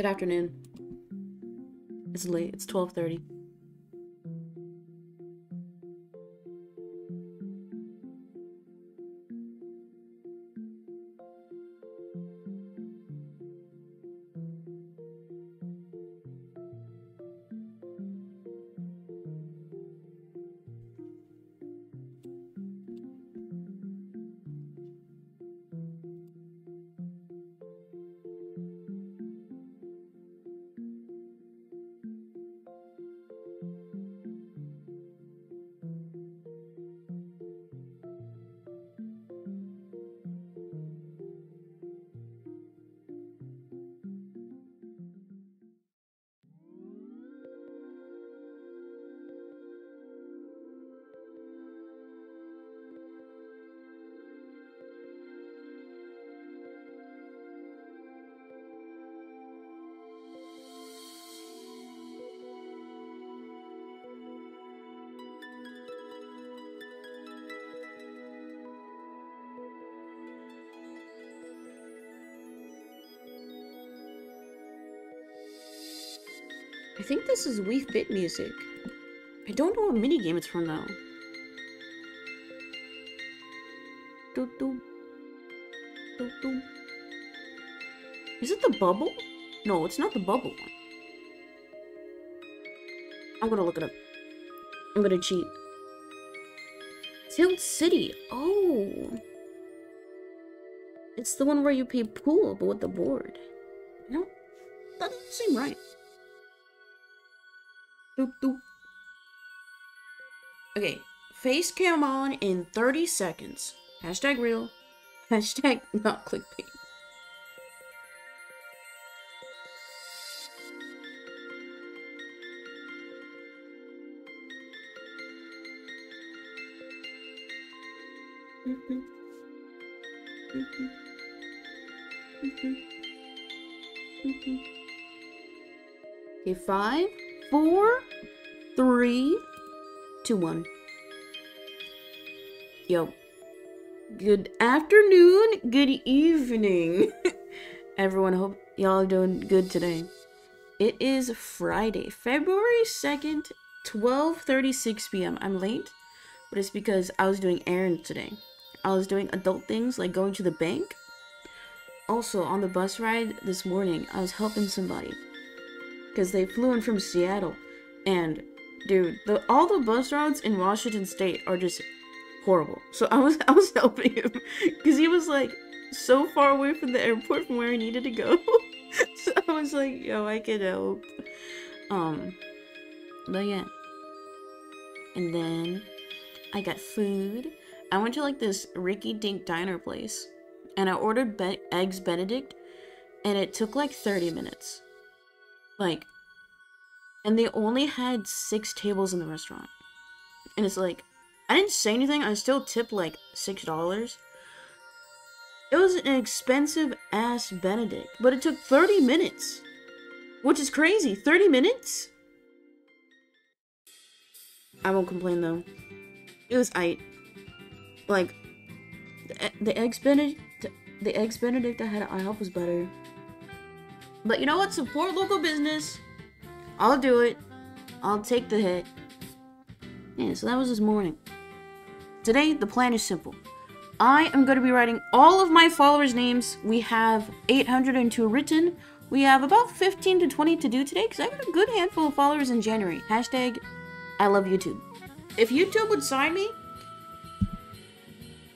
Good afternoon. It's late. It's 12:30. I think this is Wii Fit music. I don't know what minigame it's from though. Is it the bubble? No, it's not the bubble one. I'm gonna look it up. I'm gonna cheat. Tilt City. Oh. It's the one where you play pool, but with the board. No, that doesn't seem right. Okay, face cam on in 30 seconds. Hashtag real. Hashtag not clickbait. Okay, five, four, three, two, one. Yo. Good afternoon, good evening. Everyone, hope y'all are doing good today. It is Friday, February 2nd, 12:36 p.m. I'm late, but it's because I was doing errands today. I was doing adult things like going to the bank. Also, on the bus ride this morning, I was helping somebody because they flew in from Seattle. And dude, the all the bus routes in Washington State are just horrible. So I was I was helping him because he was like so far away from the airport from where I needed to go. so I was like, yo, I can help. Um, but yeah. And then I got food. I went to like this Ricky Dink diner place, and I ordered be- eggs Benedict, and it took like 30 minutes. Like, and they only had six tables in the restaurant. And it's like, I didn't say anything, I still tipped like $6. It was an expensive ass Benedict, but it took 30 minutes. Which is crazy. 30 minutes? I won't complain though. It was I. Like, the, the eggs Benedict, the eggs Benedict I had at IHOP was better. But you know what? Support local business. I'll do it. I'll take the hit. Yeah, so that was this morning. Today, the plan is simple. I am going to be writing all of my followers' names. We have 802 written. We have about 15 to 20 to do today because I got a good handful of followers in January. Hashtag I love YouTube. If YouTube would sign me,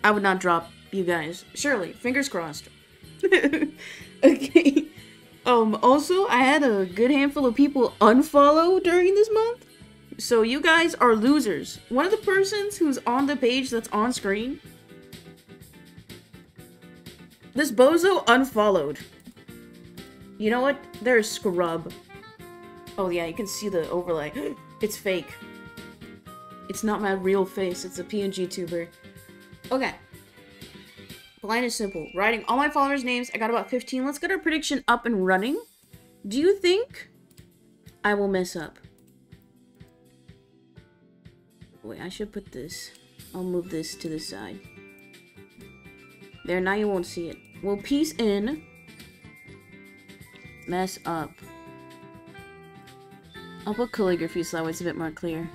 I would not drop you guys. Surely, fingers crossed. okay. Um, also, I had a good handful of people unfollow during this month. So you guys are losers. One of the persons who's on the page that's on screen, this bozo unfollowed. You know what? They're a scrub. Oh yeah, you can see the overlay. it's fake. It's not my real face, it's a PNG tuber. Okay. Plan is simple. Writing all my followers' names. I got about 15. Let's get our prediction up and running. Do you think I will mess up? Wait, I should put this. I'll move this to the side. There, now you won't see it. We'll Peacein mess up. I'll put calligraphy so that way it's a bit more clear.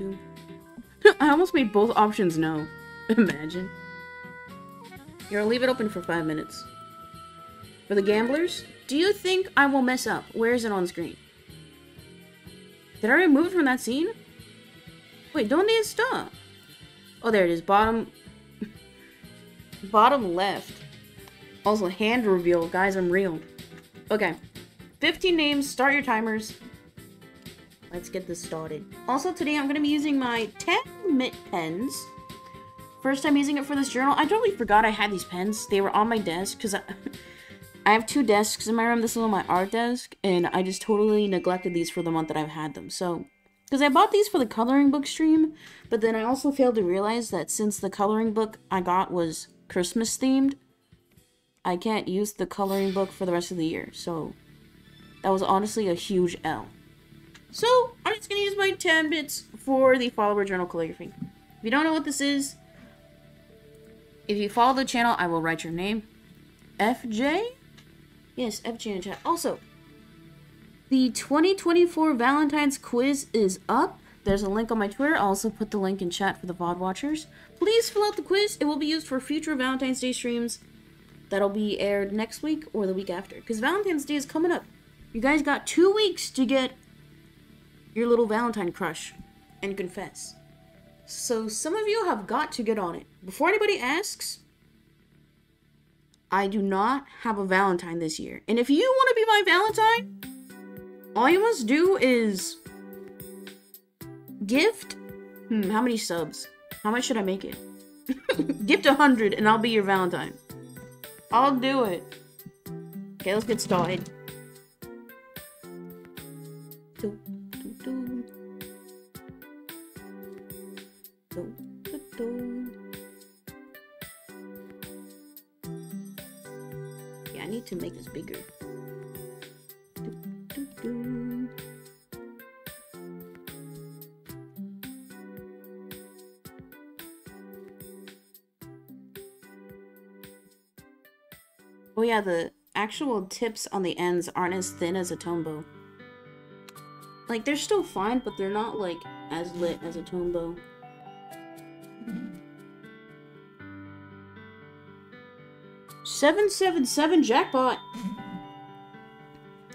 I almost made both options no. Imagine. Here, I'll leave it open for five minutes. For the gamblers, do you think I will mess up? Where is it on screen? Did I remove it from that scene? Wait, ¿dónde está? Oh, there it is. Bottom... bottom left. Also, hand reveal. Guys, I'm real. Okay. 15 names. Start your timers. Let's get this started. Also, today I'm going to be using my 10 Mit pens. First time using it for this journal. I totally forgot I had these pens. They were on my desk because I, I have two desks in my room. This is on my art desk, and I just totally neglected these for the month that I've had them. So, because I bought these for the coloring book stream, but then I also failed to realize that since the coloring book I got was Christmas themed, I can't use the coloring book for the rest of the year. So, that was honestly a huge L. So, I'm just going to use my 10 bits for the follower journal calligraphy. If you don't know what this is, if you follow the channel, I will write your name. FJ? Yes, FJ in the chat. Also, the 2024 Valentine's quiz is up. There's a link on my Twitter. I'll also put the link in chat for the VOD watchers. Please fill out the quiz. It will be used for future Valentine's Day streams that'll be aired next week or the week after. Because Valentine's Day is coming up. You guys got two weeks to get your little Valentine crush and confess. So some of you have got to get on it. Before anybody asks, I do not have a Valentine this year. And if you want to be my Valentine, all you must do is gift. Hmm, how many subs? How much should I make it? gift a hundred and I'll be your Valentine. I'll do it. Okay, let's get started. Yeah, I need to make this bigger. Oh yeah, the actual tips on the ends aren't as thin as a tombow. Like, they're still fine, but they're not, like, as lit as a tombow. Seven seven seven jackpot.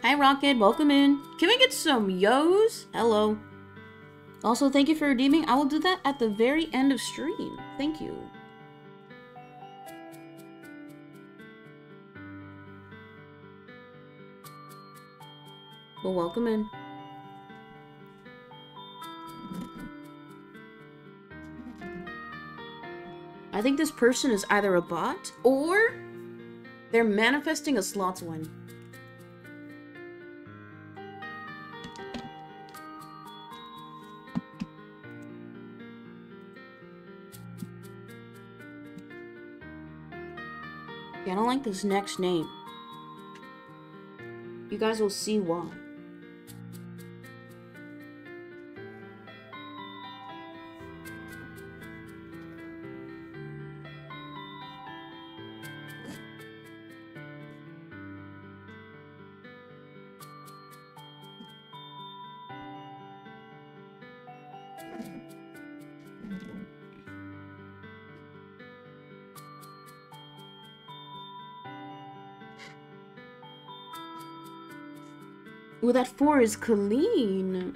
Hi Rocket, welcome in. Can we get some yo's? Hello. Also, thank you for redeeming. I will do that at the very end of stream. Thank you. Well, welcome in. I think this person is either a bot or they're manifesting a slots one. Yeah, I don't like this next name. You guys will see why. That four is clean.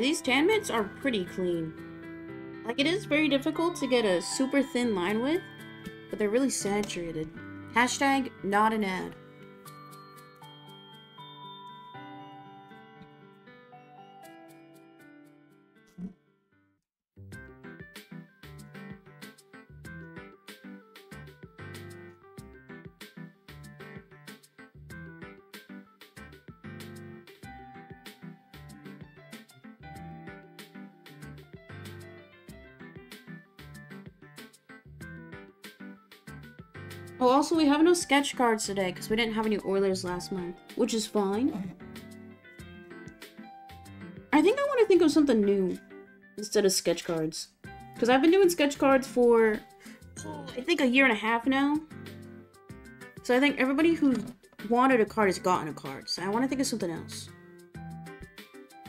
These tan mitts are pretty clean. Like, it is very difficult to get a super thin line width, but they're really saturated. Hashtag not an ad. We have no sketch cards today because we didn't have any Oilers last month, which is fine. I think I want to think of something new instead of sketch cards. Because I've been doing sketch cards for, I think, a year and a half now. So I think everybody who wanted a card has gotten a card. So I want to think of something else.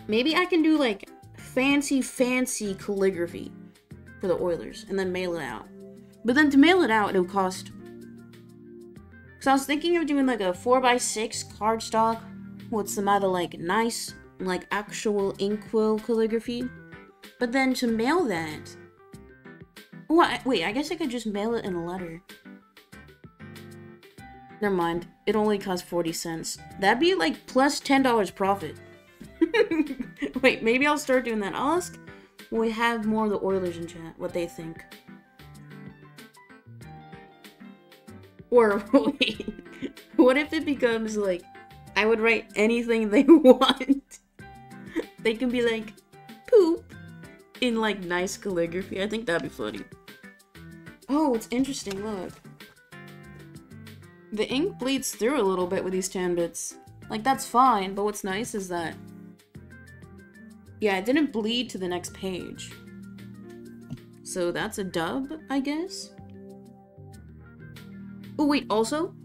Maybe I can do, like, fancy, fancy calligraphy for the Oilers and then mail it out. But then to mail it out, it would cost so I was thinking of doing like a 4x6 cardstock with some other like nice, like actual inkwell calligraphy. But then to mail that... Well, wait, I guess I could just mail it in a letter. Never mind. It only costs 40 cents. That'd be like plus $10 profit. wait, maybe I'll start doing that. I'll ask we have more of the Oilers in chat what they think. Or wait, what if it becomes like I would write anything they want? they can be like poop in like nice calligraphy. I think that'd be funny. Oh, it's interesting. Look. The ink bleeds through a little bit with these tan bits. Like, that's fine, but what's nice is that... Yeah, it didn't bleed to the next page. So that's a dub, I guess? Oh, wait, also,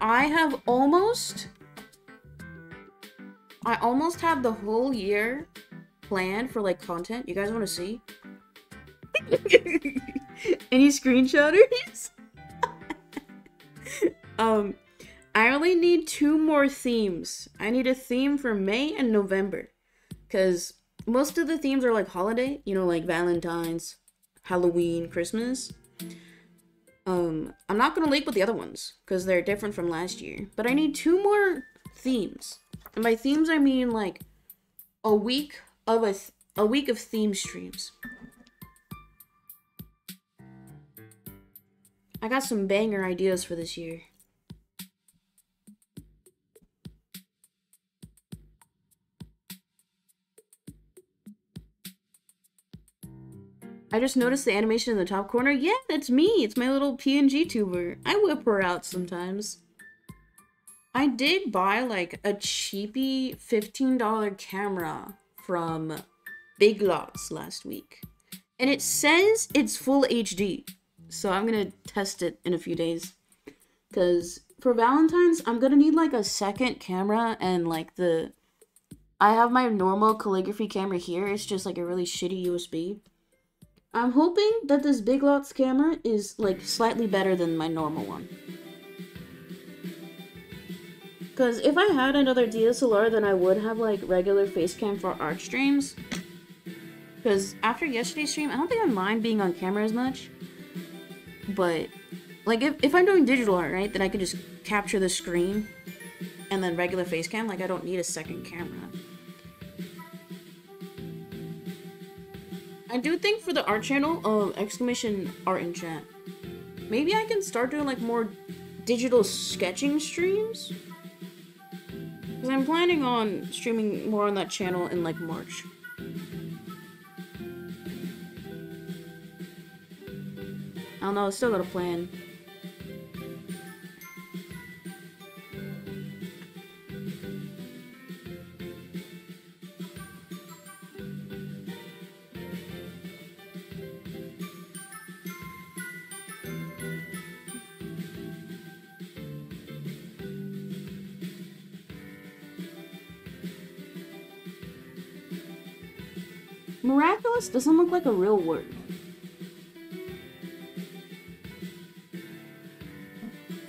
I have almost... I almost have the whole year planned for, like, content. You guys want to see? Any screenshoters? um, I only need two more themes. I need a theme for May and November. Because most of the themes are, like, holiday. You know, like Valentine's, Halloween, Christmas. Um, I'm not gonna link with the other ones because they're different from last year. But I need two more themes, and by themes I mean like a week of a a week of theme streams. I got some banger ideas for this year. I just noticed the animation in the top corner. Yeah, that's me. It's my little PNG tuber. I whip her out sometimes. I did buy like a cheapy $15 camera from Big Lots last week. And it says it's full HD. So I'm gonna test it in a few days. Because for Valentine's, I'm gonna need like a second camera and like the... I have my normal calligraphy camera here. It's just like a really shitty USB. I'm hoping that this Big Lots camera is like slightly better than my normal one. Because if I had another DSLR, then I would have like regular face cam for art streams. Because after yesterday's stream, I don't think I mind being on camera as much. But like if, if I'm doing digital art, right, then I could just capture the screen and then regular face cam. Like I don't need a second camera. I do think for the art channel, uh, exclamation art in chat. Maybe I can start doing like more digital sketching streams. Because I'm planning on streaming more on that channel in like March. I don't know, still got a plan. Miraculous doesn't look like a real word.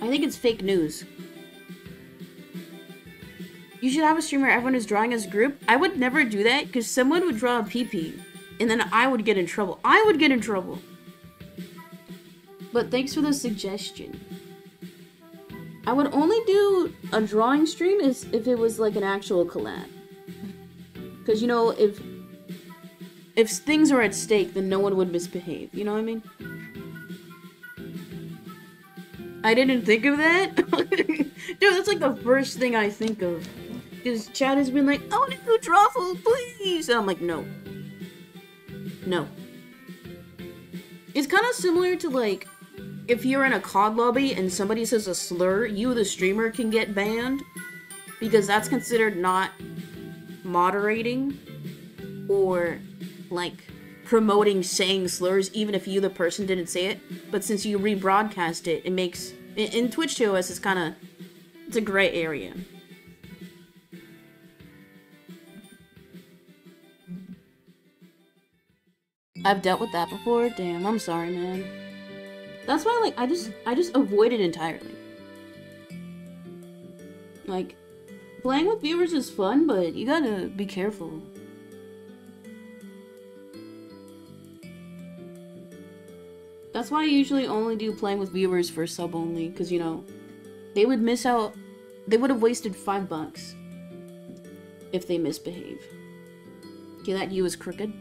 I think it's fake news. you should have a stream where everyone is drawing as a group. I would never do that because someone would draw a PP and then I would get in trouble. I would get in trouble. But thanks for the suggestion. I would only do a drawing stream is if it was like an actual collab. Because, you know, if if things are at stake, then no one would misbehave. You know what I mean? I didn't think of that. Dude, that's like the first thing I think of. Because Chad has been like, I want to do Drawful, please! And I'm like, no. No. It's kind of similar to like, if you're in a COD lobby and somebody says a slur, you, the streamer, can get banned. Because that's considered not moderating or like promoting saying slurs even if you the person didn't say it but since you rebroadcast it it makes in, in twitch TOS it's kind of it's a gray area I've dealt with that before. Damn, I'm sorry, man. That's why, like, I just, I just avoid it entirely. Like, playing with viewers is fun, but you gotta be careful. That's why I usually only do playing with viewers for sub only, because, you know, they would miss out, they would have wasted five bucks if they misbehave. Okay, that you is crooked.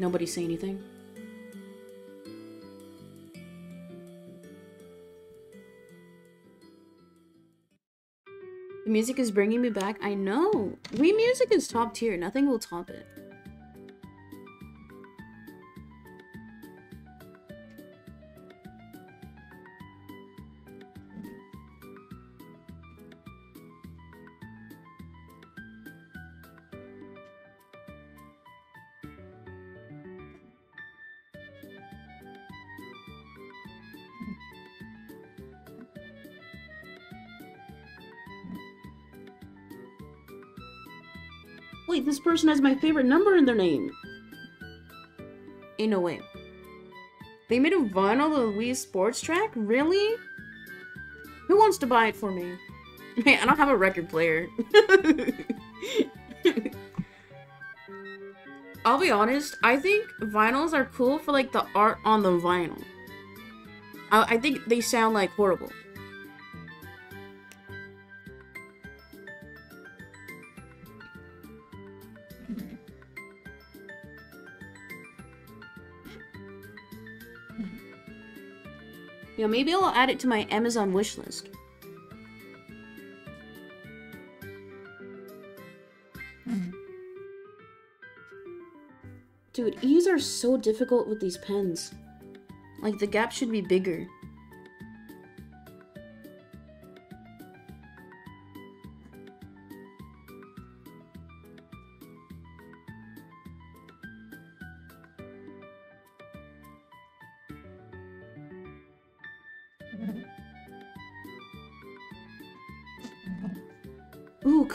Nobody say anything. The music is bringing me back. I know. Wii music is top tier. Nothing will top it. Wait, this person has my favorite number in their name. Ain't no way. They made a vinyl of the Wii Sports track? Really? Who wants to buy it for me? Man, I don't have a record player. I'll be honest, I think vinyls are cool for like the art on the vinyl. I, I think they sound like horrible. Maybe I'll add it to my Amazon wish list. Mm-hmm. Dude, E's are so difficult with these pens. Like, the gap should be bigger.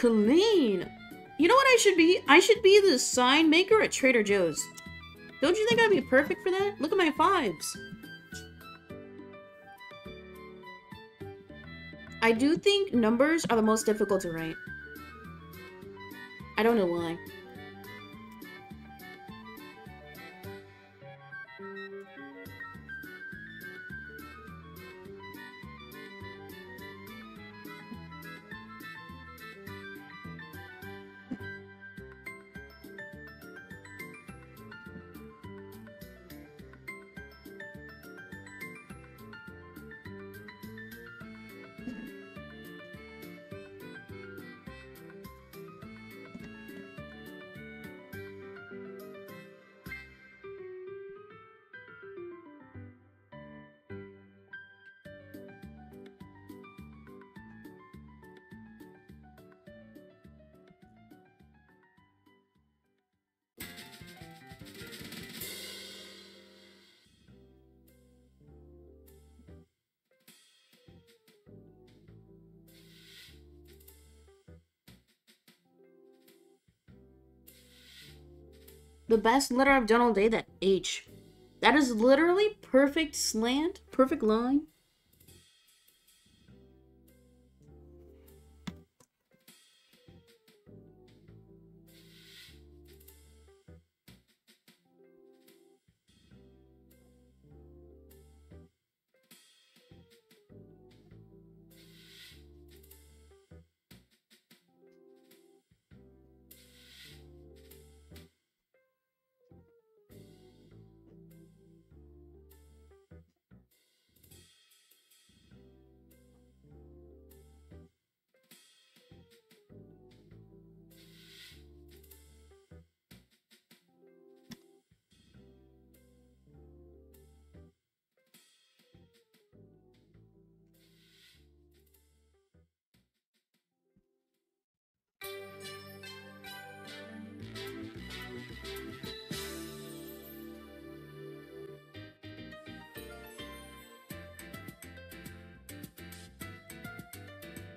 Colleen! You know what I should be? I should be the sign maker at Trader Joe's. Don't you think I'd be perfect for that? Look at my fives. I do think numbers are the most difficult to write. I don't know why. The best letter I've done all day, that H. That is literally perfect slant, perfect line.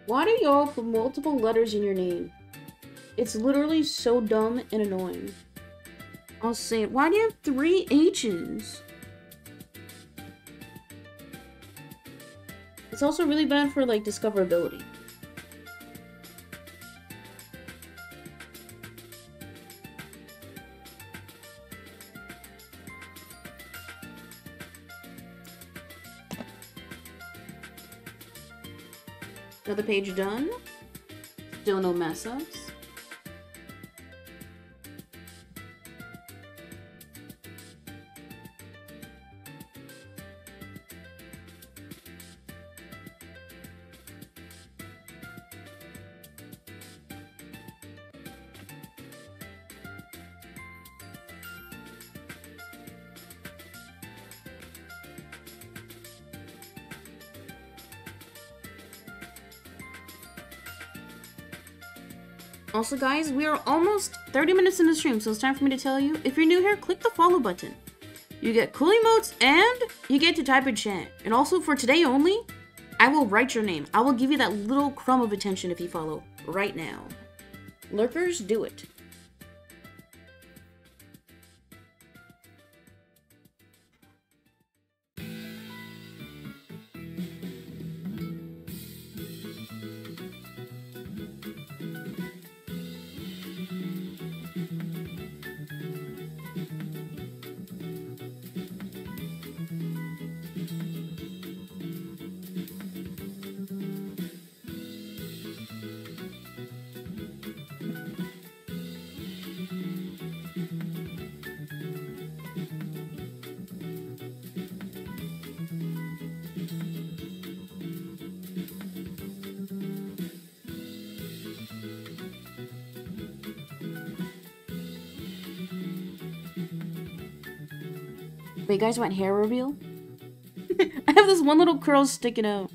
Why do y'all put multiple letters in your name? It's literally so dumb and annoying. I'll say it. Why do you have three H's? It's also really bad for, like, discoverability. Another page done. Still no mess ups. Also, guys, we are almost 30 minutes in the stream, so it's time for me to tell you, if you're new here, click the follow button. You get cool emotes, and you get to type in chat. And also, for today only, I will write your name. I will give you that little crumb of attention if you follow right now. Lurkers, do it. Wait, you guys want hair reveal? I have this one little curl sticking out.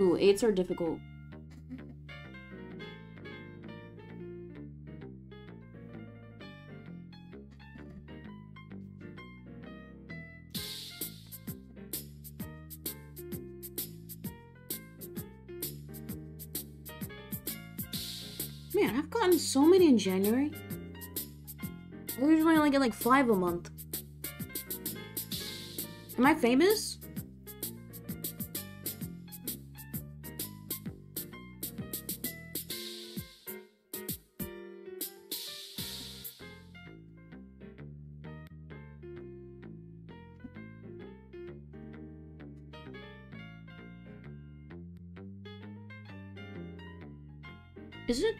Ooh, eights are difficult. January. I usually only get like five a month. Am I famous?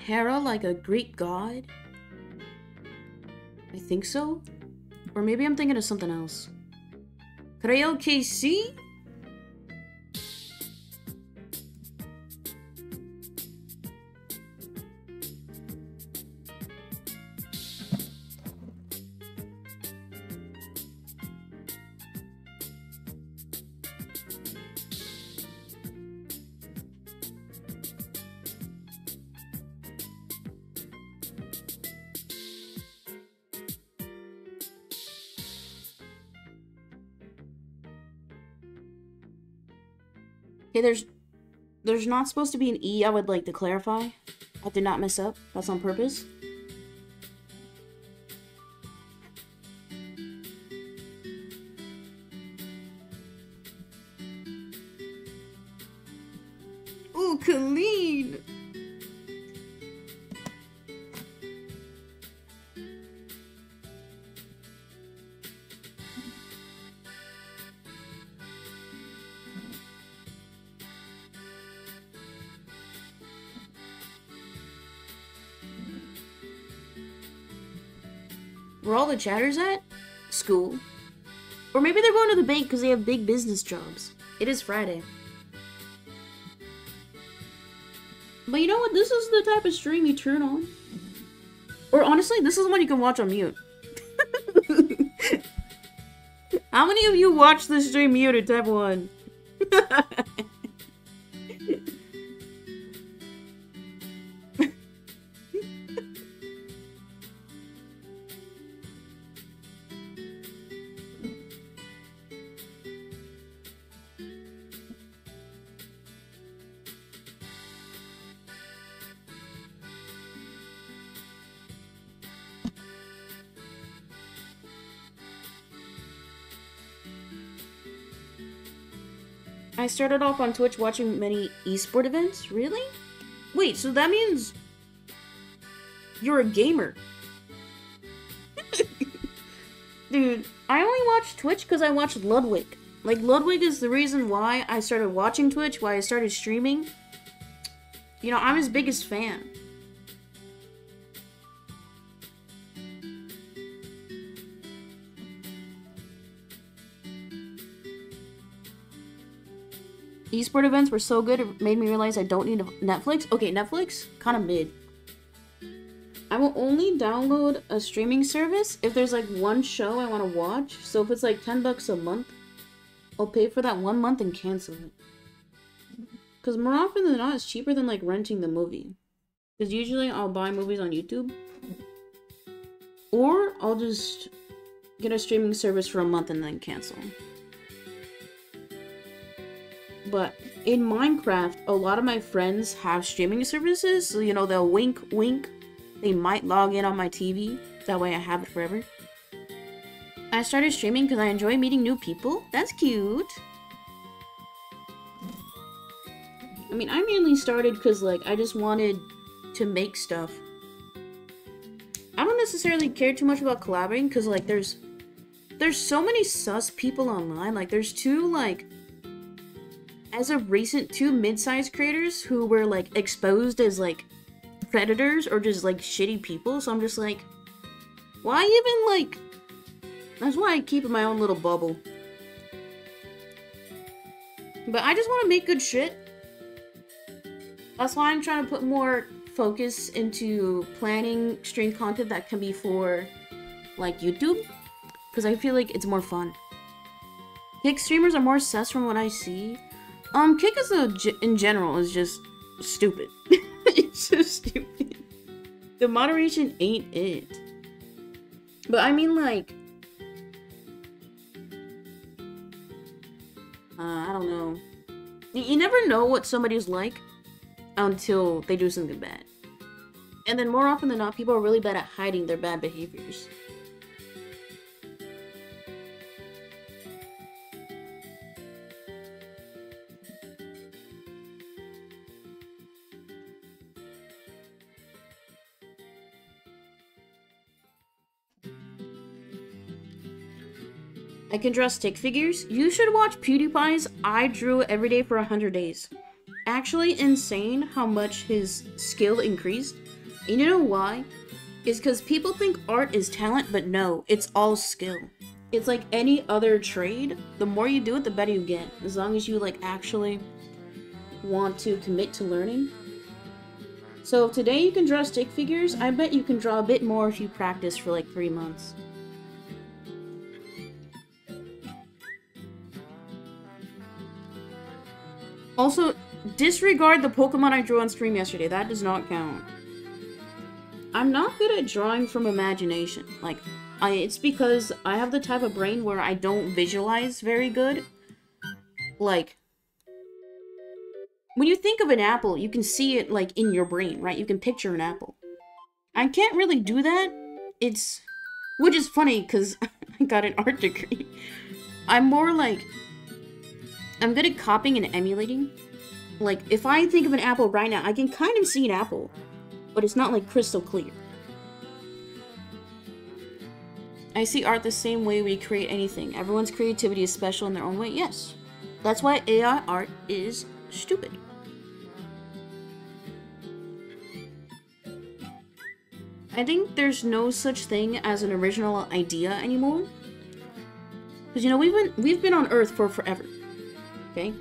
Hera like a Greek god? I think so. Or maybe I'm thinking of something else. Creo que sí? Okay, there's there's not supposed to be an E, I would like to clarify. I did not mess up. That's on purpose. The chatters at? School. Or maybe they're going to the bank because they have big business jobs. It is Friday. But you know what? This is the type of stream you turn on. Or honestly, this is one you can watch on mute. How many of you watch this stream muted? Type 1. I started off on Twitch watching many esport events. Really? Wait, so that means you're a gamer. Dude, I only watch Twitch because I watched Ludwig. Like, Ludwig is the reason why I started watching Twitch, why I started streaming. You know, I'm his biggest fan. Esport events were so good, it made me realize I don't need Netflix. Okay, Netflix, kind of mid. I will only download a streaming service if there's like one show I want to watch. So if it's like 10 bucks a month, I'll pay for that one month and cancel it. Because more often than not, it's cheaper than like renting the movie. Because usually I'll buy movies on YouTube. Or I'll just get a streaming service for a month and then cancel. But in Minecraft, a lot of my friends have streaming services, so you know, they'll wink wink. They might log in on my TV, that way I have it forever. I started streaming because I enjoy meeting new people. That's cute. I mean, I mainly started because, like, I just wanted to make stuff. I don't necessarily care too much about collaborating because, like, there's... There's so many sus people online. Like, there's two, like, as of recent, two mid-sized creators who were like exposed as like predators or just like shitty people. So I'm just like, why even like? That's why I keep in my own little bubble. But I just want to make good shit. That's why I'm trying to put more focus into planning stream content that can be for like YouTube. Because I feel like it's more fun. Kick streamers are more sus from what I see. Um, Kick is a, in general is just stupid. it's so stupid. The moderation ain't it. But I mean, like, uh, I don't know. You never know what somebody's like until they do something bad. And then more often than not, people are really bad at hiding their bad behaviors. I can draw stick figures. You should watch PewDiePie's I Drew Every Day for 100 Days. Actually insane how much his skill increased. And you know why? Is because people think art is talent, but no, it's all skill. It's like any other trade. The more you do it, the better you get. As long as you like actually want to commit to learning. So today you can draw stick figures. I bet you can draw a bit more if you practice for like three months. Also, disregard the Pokemon I drew on stream yesterday. That does not count. I'm not good at drawing from imagination. Like, I, it's because I have the type of brain where I don't visualize very good. Like, when you think of an apple, you can see it, like, in your brain, right? You can picture an apple. I can't really do that. It's... Which is funny, because I got an art degree. I'm more like I'm good at copying and emulating. Like, if I think of an apple right now, I can kind of see an apple, but it's not like crystal clear. I see art the same way we create anything. Everyone's creativity is special in their own way. Yes. That's why AI art is stupid. I think there's no such thing as an original idea anymore. Because you know, we've been we've been on Earth for forever okay?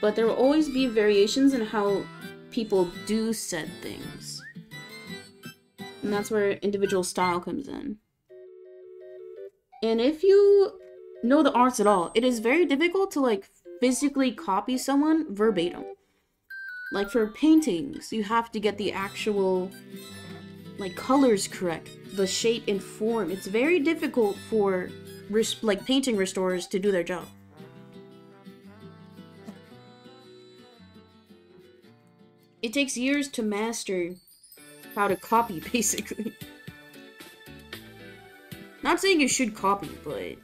But there will always be variations in how people do said things. And that's where individual style comes in. And if you know the arts at all, it is very difficult to like physically copy someone verbatim. Like for paintings, you have to get the actual like colors correct, the shape and form. It's very difficult for like painting restorers to do their job. It takes years to master how to copy, basically. Not saying you should copy, but...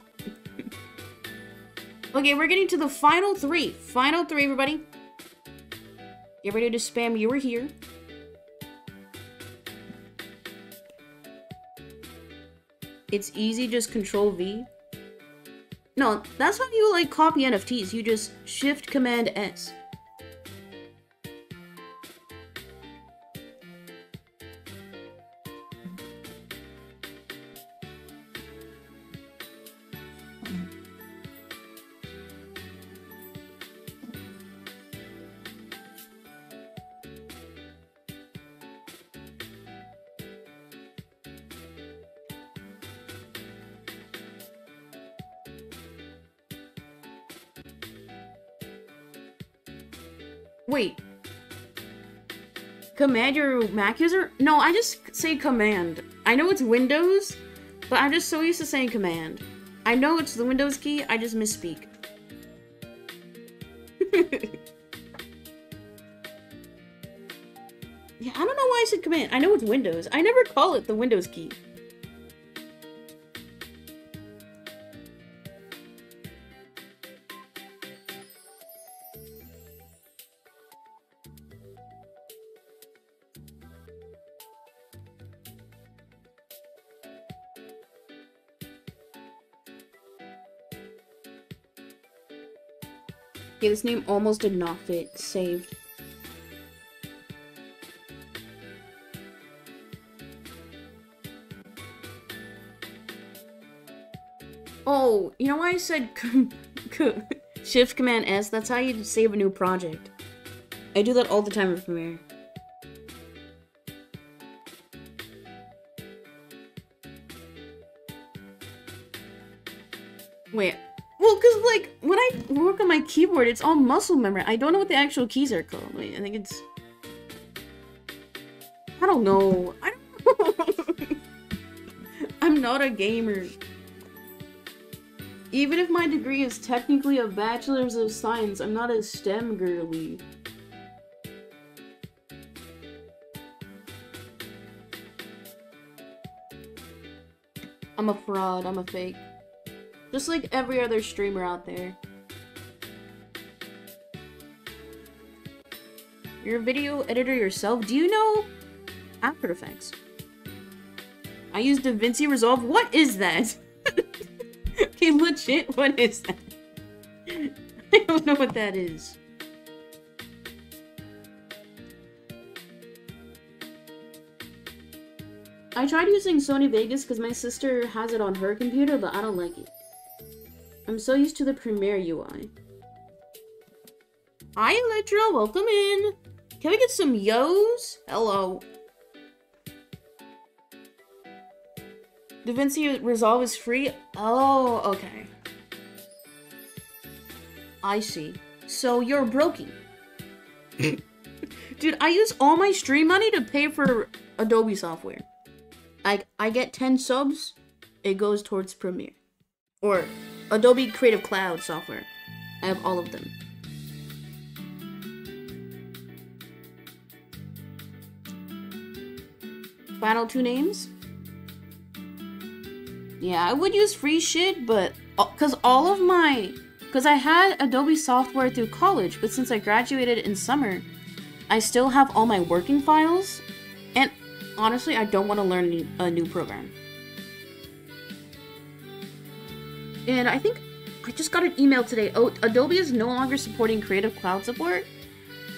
okay, we're getting to the final three. Final three, everybody. Get ready to spam you were here. It's easy, just control V. No, that's how you like copy NFTs. You just shift command S. Command your Mac user? No, I just say command. I know it's Windows, but I'm just so used to saying command. I know it's the Windows key, I just misspeak. yeah, I don't know why I said command. I know it's Windows. I never call it the Windows key. Okay, this name almost did not fit. Saved. Oh, you know why I said Shift Command S? That's how you save a new project. I do that all the time in Premiere. Keyboard, it's all muscle memory. I don't know what the actual keys are called. Wait, I think it's. I don't know. I don't. Know. I'm not a gamer. Even if my degree is technically a bachelor's of science, I'm not a STEM girly. I'm a fraud. I'm a fake. Just like every other streamer out there. You're a video editor yourself? Do you know After Effects? I use DaVinci Resolve. What is that? okay, legit, what is that? I don't know what that is. I tried using Sony Vegas because my sister has it on her computer, but I don't like it. I'm so used to the Premiere UI. Hi, Electro. Welcome in. Can we get some yo's? Hello. DaVinci Resolve is free? Oh, okay. I see. So you're broken. Dude, I use all my stream money to pay for Adobe software. I, I get 10 subs, it goes towards Premiere. Or Adobe Creative Cloud software. I have all of them. Final two names? Yeah, I would use free shit, but uh, because all of my because I had Adobe software through college, but since I graduated in summer, I still have all my working files, and honestly, I don't want to learn a new program. And I think I just got an email today. Oh, Adobe is no longer supporting Creative Cloud support.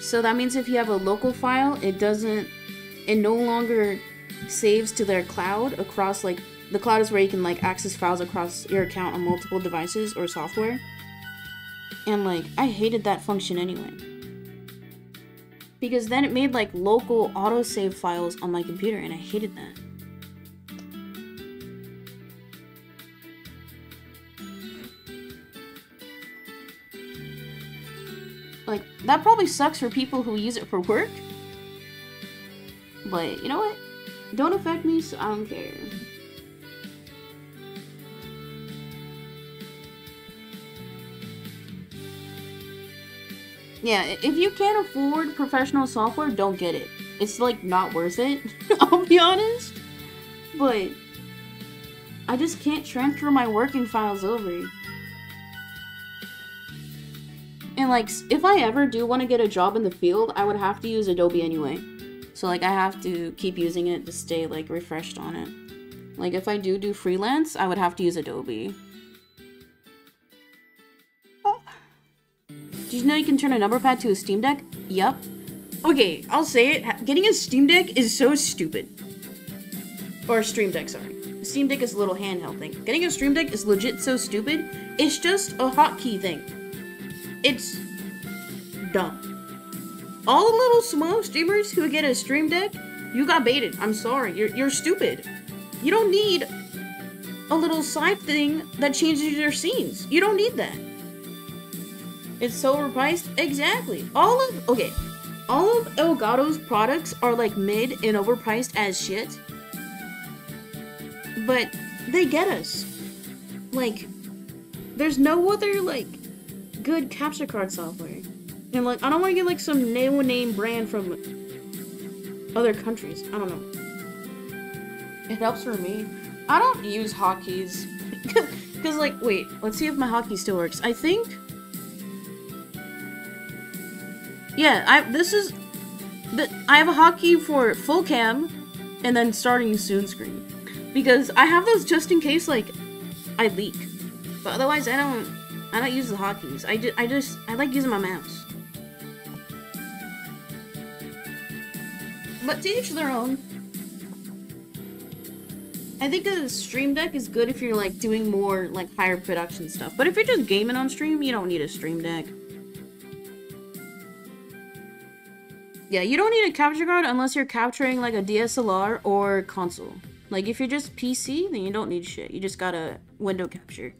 So that means if you have a local file, it doesn't, it no longer saves to their cloud across like, the cloud is where you can like access files across your account on multiple devices or software. And like, I hated that function anyway. Because then it made like local autosave files on my computer and I hated that. Like, that probably sucks for people who use it for work. But, you know what? Don't affect me, so I don't care. Yeah, if you can't afford professional software, don't get it. It's like not worth it, I'll be honest. But I just can't transfer my working files over. And like, if I ever do want to get a job in the field, I would have to use Adobe anyway. So like, I have to keep using it to stay like refreshed on it. Like, if I do do freelance, I would have to use Adobe. Did you know you can turn a number pad to a Steam Deck? Yup. Okay, I'll say it. Getting a Steam Deck is so stupid. Or Stream Deck, sorry. Steam Deck is a little handheld thing. Getting a Stream Deck is legit so stupid. It's just a hotkey thing. It's dumb. All the little small streamers who get a Stream Deck, you got baited. I'm sorry. You're, you're stupid. You don't need a little side thing that changes your scenes. You don't need that. It's so overpriced? Exactly. All of okay. All of Elgato's products are like mid and overpriced as shit. But they get us. Like there's no other like good capture card software. And like I don't want to get like some no name brand from other countries. I don't know. It helps for me. I don't use hotkeys. Cause like wait, let's see if my hotkey still works. I think Yeah, I this is the I have a hotkey for full cam and then starting soon screen. Because I have those just in case like I leak. But otherwise I don't I don't use the hotkeys. I just I just I like using my mouse. But to each their own. I think a stream deck is good if you're like doing more like higher production stuff. But if you're just gaming on stream, you don't need a stream deck. Yeah, you don't need a capture card unless you're capturing like a DSLR or console. Like if you're just PC, then you don't need shit. You just got a window capture.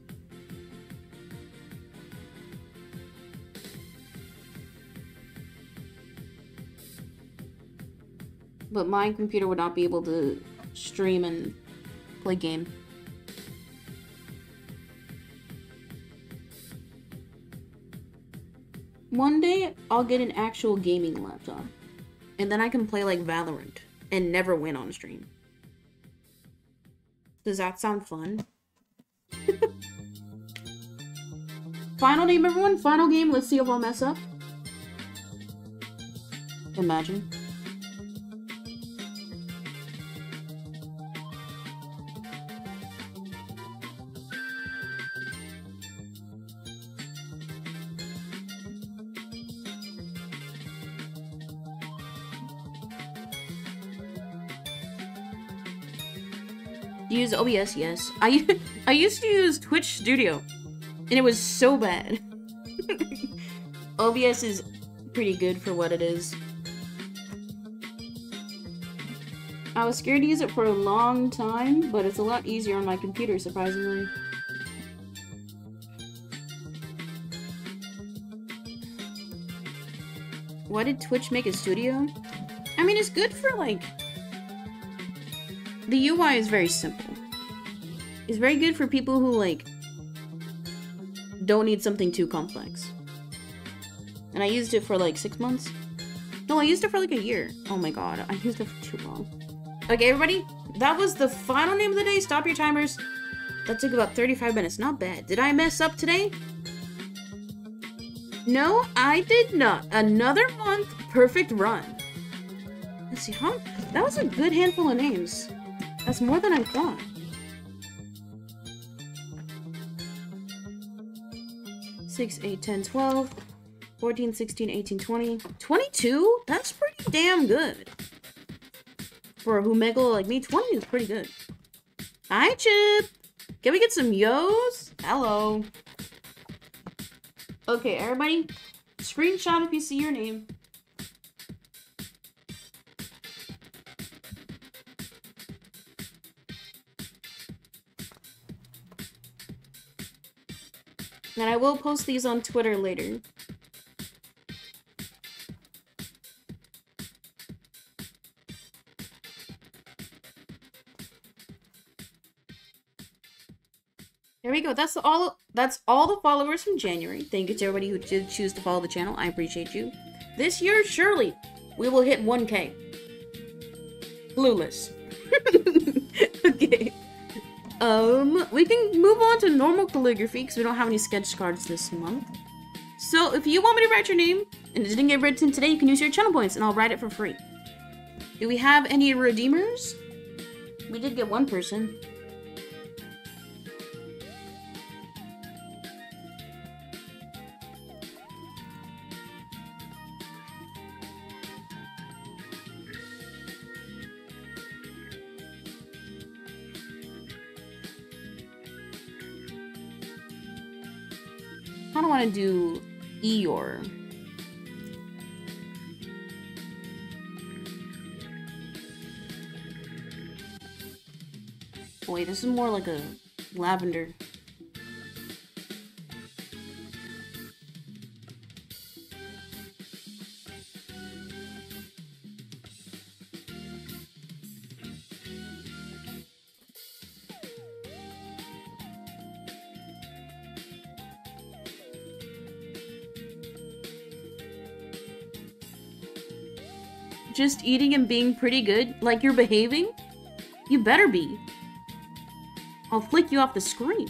But my computer would not be able to stream and play game. One day, I'll get an actual gaming laptop. And then I can play like Valorant and never win on stream. Does that sound fun? Final name, everyone. Final game. Let's see if I'll mess up. Imagine. OBS, yes. I I used to use Twitch Studio, and it was so bad. OBS is pretty good for what it is. I was scared to use it for a long time, but it's a lot easier on my computer, surprisingly. Why did Twitch make a studio? I mean, it's good for, like... The UI is very simple. It's very good for people who, like, don't need something too complex. And I used it for, like, six months. No, I used it for, like, a year. Oh my god, I used it for too long. Okay, everybody, that was the final name of the day. Stop your timers. That took about 35 minutes. Not bad. Did I mess up today? No, I did not. Another month, perfect run. Let's see, huh? That was a good handful of names. That's more than I thought. Six, eight, 10, 12, 14, 16, 18, 20. 22? That's pretty damn good. For a Humego like me, 20 is pretty good. Hi, Chip! Can we get some yo's? Hello. Okay, everybody, screenshot if you see your name. And I will post these on Twitter later. There we go. That's all that's all the followers from January. Thank you to everybody who did choose to follow the channel. I appreciate you. This year, surely, we will hit 1k. Clueless. okay. Um, we can move on to normal calligraphy because we don't have any sketch cards this month. So if you want me to write your name and it didn't get written today, you can use your channel points and I'll write it for free. Do we have any redeemers? We did get one person. To do Eeyore. Wait, this is more like a lavender. Just eating and being pretty good? Like you're behaving? You better be. I'll flick you off the screen.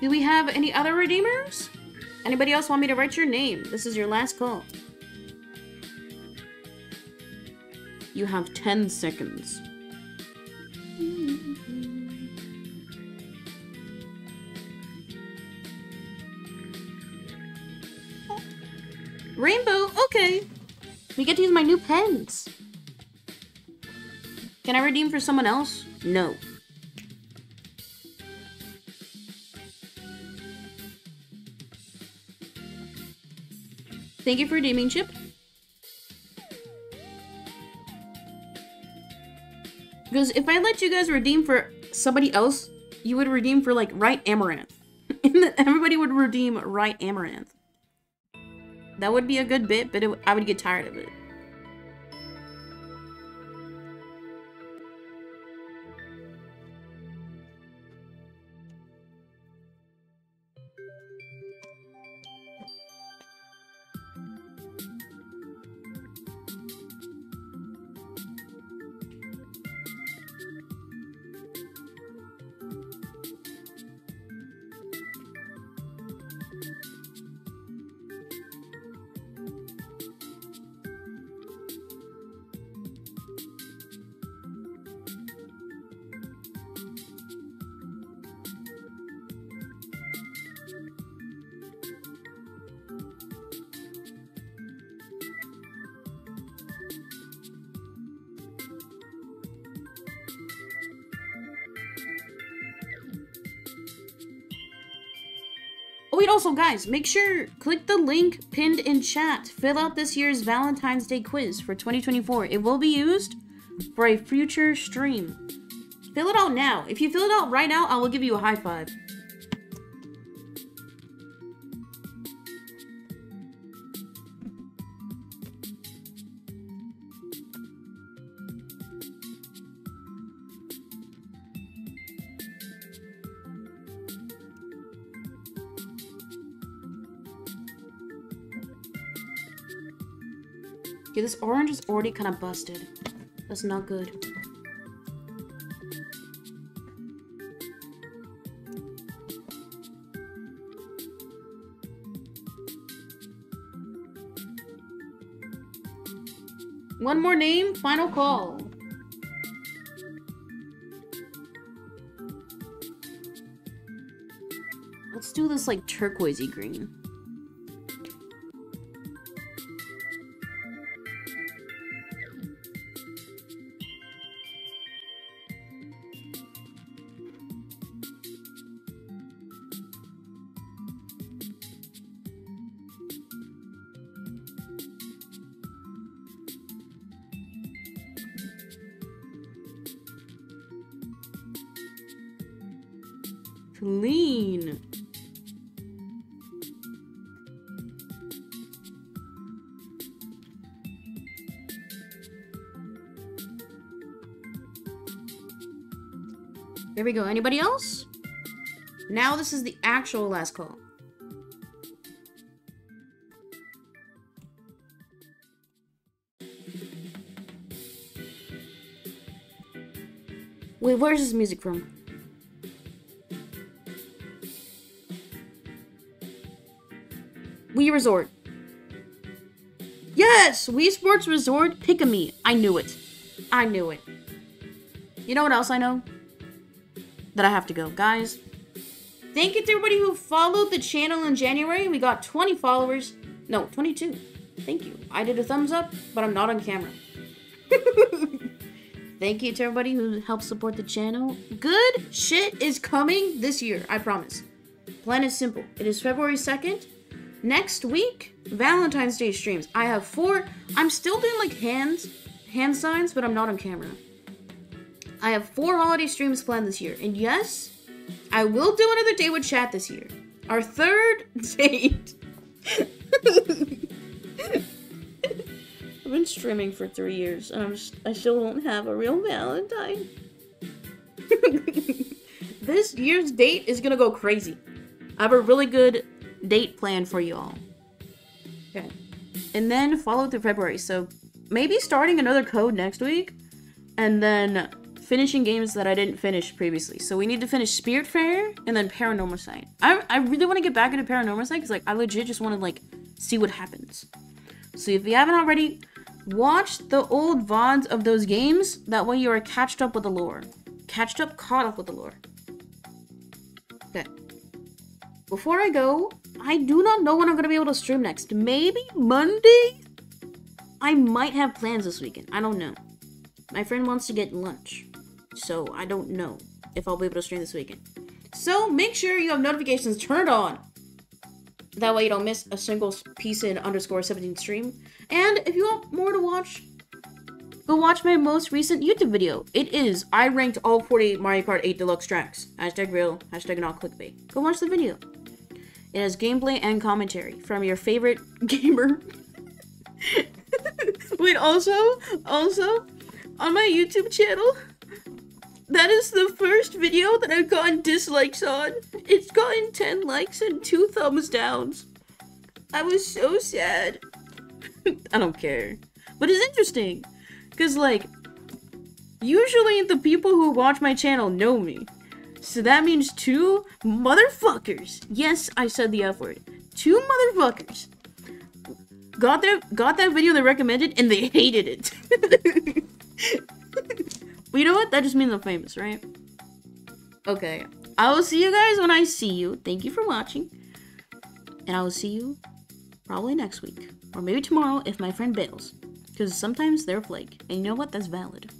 Do we have any other redeemers? Anybody else want me to write your name? This is your last call. You have 10 seconds. Rainbow, okay. We get to use my new pens. Can I redeem for someone else? No. Thank you for redeeming, Chip. Because if I let you guys redeem for somebody else, you would redeem for, like, Right Amaranth. everybody would redeem Right Amaranth. That would be a good bit, but it, I would get tired of it. Wait, also guys, make sure click the link pinned in chat. Fill out this year's Valentine's Day quiz for 2024. It will be used for a future stream. Fill it out now. If you fill it out right now, I will give you a high five. Orange is already kind of busted. That's not good. One more name, final call. Let's do this like turquoisey green. Clean. There we go. Anybody else? Now this is the actual last call. Wait, where's this music from? Wii Resort. Yes! Wii Sports Resort Pick a me. I knew it. I knew it. You know what else I know? That I have to go. Guys, thank you to everybody who followed the channel in January. We got 20 followers. No, 22. Thank you. I did a thumbs up, but I'm not on camera. Thank you to everybody who helped support the channel. Good shit is coming this year, I promise. Plan is simple. It is February 2nd. Next week, Valentine's Day streams. I have four. I'm still doing like hands, hand signs, but I'm not on camera. I have four holiday streams planned this year. And yes, I will do another day with chat this year. Our third date. I've been streaming for three years, and I'm I still don't have a real Valentine. this year's date is gonna go crazy. I have a really good date plan for you all. Okay. And then follow through February. So maybe starting another code next week, and then finishing games that I didn't finish previously. So we need to finish Spiritfarer and then Paranormal Sight. I, I really want to get back into Paranormal Sight because like I legit just want to like see what happens. So if you haven't already, Watch the old VODs of those games. That way you are catched up with the lore. Catched up, caught up with the lore. Okay. Before I go, I do not know when I'm going to be able to stream next. Maybe Monday? I might have plans this weekend. I don't know. My friend wants to get lunch. So I don't know if I'll be able to stream this weekend. So make sure you have notifications turned on. That way you don't miss a single Peacein underscore 17 stream. And if you want more to watch, go watch my most recent YouTube video. It is, I ranked all 48 Mario Kart 8 Deluxe tracks. Hashtag real, hashtag not clickbait. Go watch the video. It has gameplay and commentary from your favorite gamer. Wait, also, also, on my YouTube channel, that is the first video that I've gotten dislikes on. It's gotten 10 likes and 2 thumbs downs. I was so sad. I don't care. But it's interesting. Because, like, usually the people who watch my channel know me. So that means two motherfuckers. Yes, I said the F word. Two motherfuckers. Got that got that video they recommended and they hated it. well, you know what? That just means I'm famous, right? Okay. I will see you guys when I see you. Thank you for watching. And I will see you probably next week. Or maybe tomorrow if my friend bails. Because sometimes they're flake. And you know what? That's valid.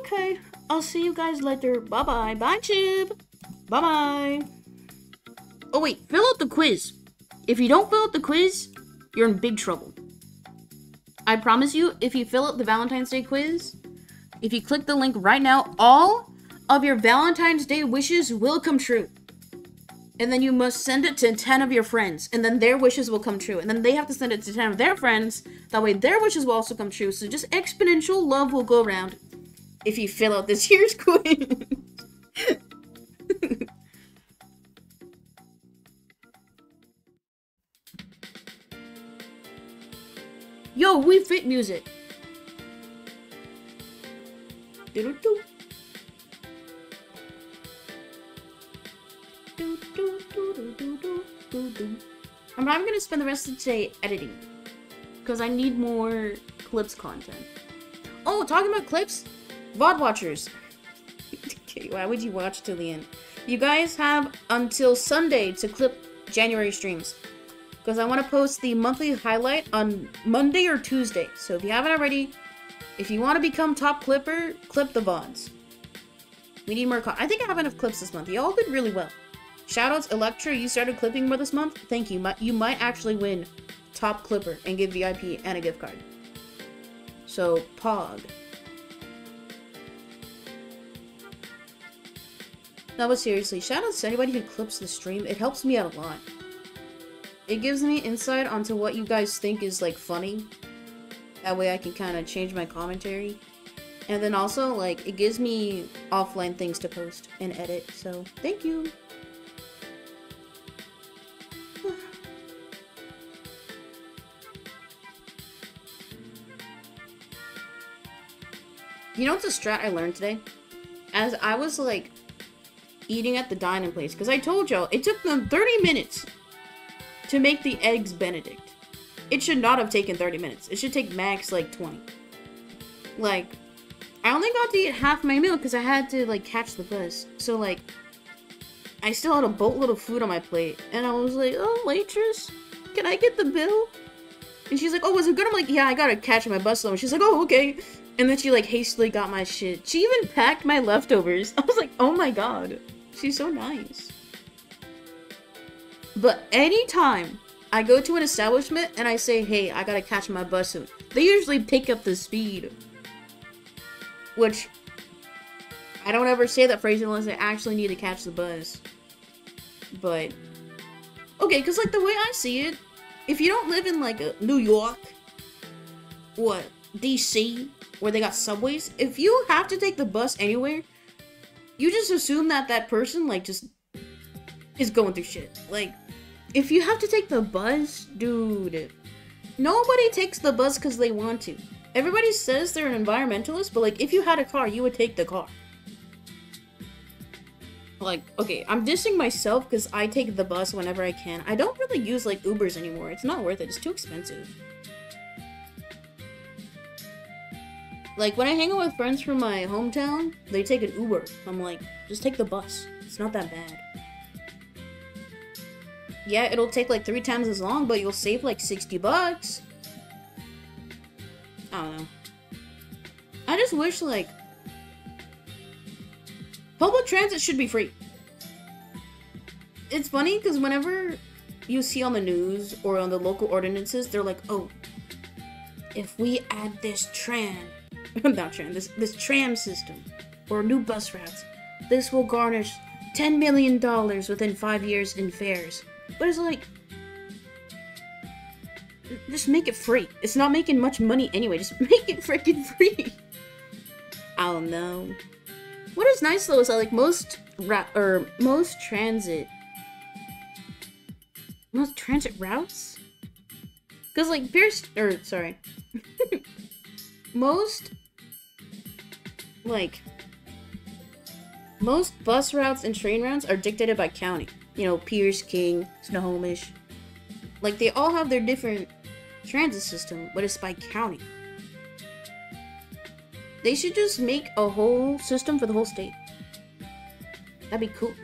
Okay. I'll see you guys later. Bye-bye. Bye, Chib. Bye-bye. Oh, wait. Fill out the quiz. If you don't fill out the quiz, you're in big trouble. I promise you, if you fill out the Valentine's Day quiz, if you click the link right now, all of your Valentine's Day wishes will come true and then you must send it to 10 of your friends and then their wishes will come true and then they have to send it to 10 of their friends that way their wishes will also come true so just exponential love will go around if you fill out this year's quiz yo Wii Fit music Do-do-do. I'm probably gonna spend the rest of the day editing. Because I need more clips content. Oh, talking about clips? VOD watchers. why would you watch till the end? You guys have until Sunday to clip January streams. Because I want to post the monthly highlight on Monday or Tuesday. So if you haven't already, if you want to become top clipper, clip the VODs. We need more I think I have enough clips this month. Y'all did really well. Shoutouts, Electra, you started clipping more this month. Thank you. You might actually win top clipper and get VIP and a gift card. So, Pog. No, but seriously, shout out to anybody who clips the stream. It helps me out a lot. It gives me insight onto what you guys think is, like, funny. That way I can kind of change my commentary. And then also, like, it gives me offline things to post and edit, so thank you. You know what's a strat I learned today? As I was like eating at the dining place, because I told y'all it took them 30 minutes to make the eggs Benedict. It should not have taken 30 minutes. It should take max like 20. Like, I only got to eat half my meal because I had to like catch the bus. So like, I still had a boatload of food on my plate, and I was like, "Oh, waitress, can I get the bill?" And she's like, "Oh, was it good?" I'm like, "Yeah, I gotta catch my bus though." She's like, "Oh, okay." And then she like hastily got my shit. She even packed my leftovers. I was like, oh my god. She's so nice. But anytime I go to an establishment and I say, hey, I gotta catch my bus soon, they usually pick up the speed. Which, I don't ever say that phrase unless I actually need to catch the bus. But, okay, because like the way I see it, if you don't live in like a New York, what, DC, where they got subways, if you have to take the bus anywhere, you just assume that that person, like, just is going through shit. Like, if you have to take the bus, dude, nobody takes the bus because they want to. Everybody says they're an environmentalist, but, like, if you had a car, you would take the car. Like, okay, I'm dissing myself because I take the bus whenever I can. I don't really use, like, Ubers anymore. It's not worth it. It's too expensive. Like, when I hang out with friends from my hometown, they take an Uber. I'm like, just take the bus. It's not that bad. Yeah, it'll take like three times as long, but you'll save like 60 bucks. I don't know. I just wish, like, public transit should be free. It's funny because whenever you see on the news or on the local ordinances, they're like, oh, if we add this tram not tram, this, this tram system, or new bus routes. This will garnish $10 million within five years in fares. But it's like, just make it free. It's not making much money anyway. Just make it freaking free. I don't know. What is nice though is that like most ra- or most transit, most transit routes, because like Pierce or sorry, most like most bus routes and train routes are dictated by county. You know, Pierce, King, Snohomish. Like they all have their different transit system, but it's by county. They should just make a whole system for the whole state. That'd be cool.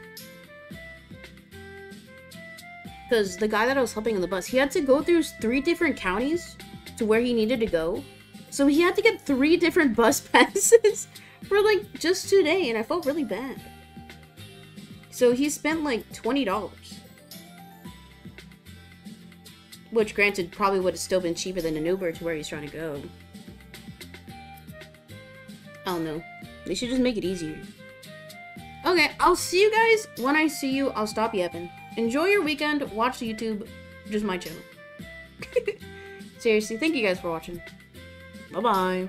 Because the guy that I was helping on the bus, he had to go through three different counties to where he needed to go. So he had to get three different bus passes for like just today, and I felt really bad. So he spent like $20. Which, granted, probably would have still been cheaper than an Uber to where he's trying to go. I don't know. They should just make it easier. Okay, I'll see you guys when I see you. I'll stop yapping. Enjoy your weekend. Watch YouTube. Just my channel. Seriously, thank you guys for watching. Bye-bye.